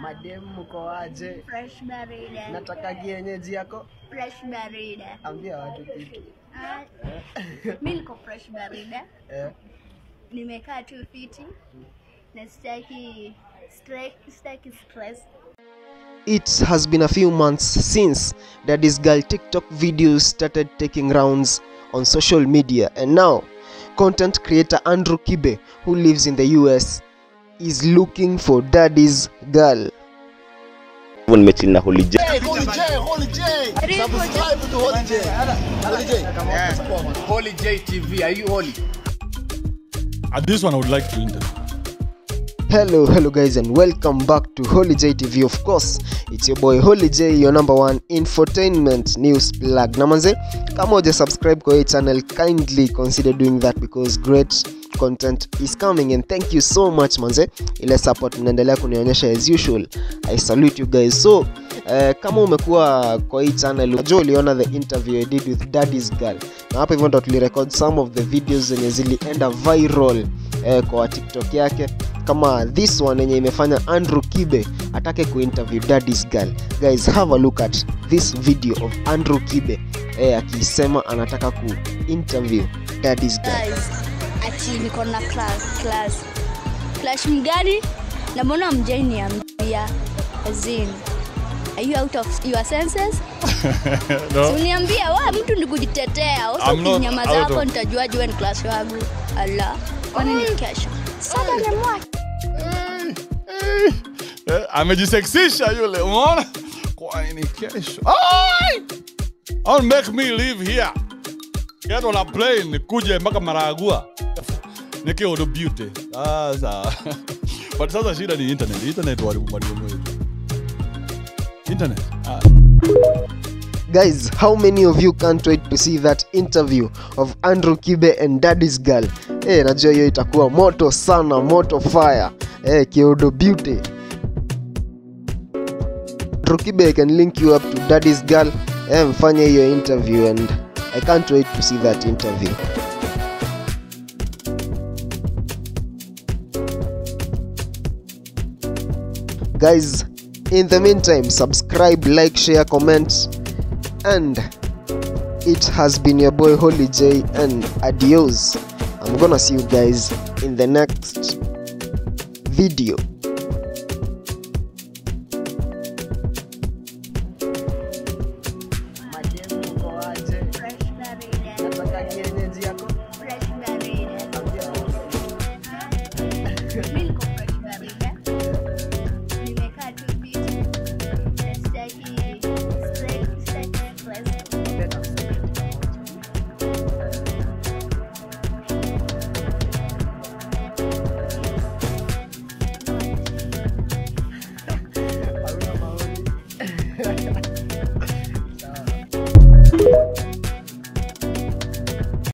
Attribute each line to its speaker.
Speaker 1: madem mko aje
Speaker 2: Fresh baridi.
Speaker 1: nataka kienyeji yako
Speaker 2: Fresh baridi.
Speaker 1: ambia watu kitu
Speaker 2: Mimi niko fresh baridi.
Speaker 1: eh,
Speaker 2: Nimekaa tu fiti. Na sitaki strike, sitaki stress.
Speaker 3: It has been a few months since Daddy's Girl TikTok videos started taking rounds on social media, and now content creator Andrew Kibe, who lives in the US, is looking for Daddy's Girl.
Speaker 4: hivyo nimechill na Holy J.
Speaker 5: Holy J. Subscribe to Holy J. Holy J, come on, Holy JTV, are you holy?
Speaker 6: Uh, this one I would like to interview.
Speaker 3: Hello, hello guys, and welcome back to Holy J TV. Of course, it's your boy Holy J, your number one infotainment news plug. Na manze, kama uja subscribe kwa hii channel, kindly consider doing that because great content is coming and thank you so much manze, ile support mnaendelea kunionyesha as usual. I salute you guys. So, uh, kama umekuwa kwa hii channel, unajua uliona the interview I did with Daddy's Girl, na hapo hivyo ndo tulirecord some of the videos zenye zilienda viral eh, kwa TikTok yake kama this one yenye imefanya Andrew Kibe atake kuinterview Daddy's Girl. Guys, have a look at this video of Andrew Kibe eh, akisema anataka kuinterview Daddy's Girl.
Speaker 2: Guys, ati niko na class class. Clash mgani? Na mbona mjai niambia? azin in, are you out of your senses?
Speaker 6: no.
Speaker 2: Uniambia wa mtu ni kujitetea. Uso
Speaker 6: I'm not
Speaker 2: kinyamaza
Speaker 6: out
Speaker 2: hapo nitajua jua ni class wangu. Allah. Kwani ni kesho? Sasa ni mwaki.
Speaker 6: Eh, amejisexisha yule umeona kwani ni kesho Ai! Don't make me live here get una plan nikuje mpaka maragua nikiodo beauty sasa but sasa shida ni internet internet wali mwalimu wetu internet ah.
Speaker 3: Guys, how many of you can't wait to see that interview of Andrew Kibe and Daddy's Girl? Eh, najua hiyo itakuwa moto sana, moto fire. Eh, Kiodo Beauty. Andrew Kibe can link you up to Daddy's Girl. Eh, mfanye hiyo interview and I can't wait to see that interview. Guys, in the meantime, subscribe, like, share, comment, and it has been your boy Holy J and adios. I'm gonna see you guys in the next video.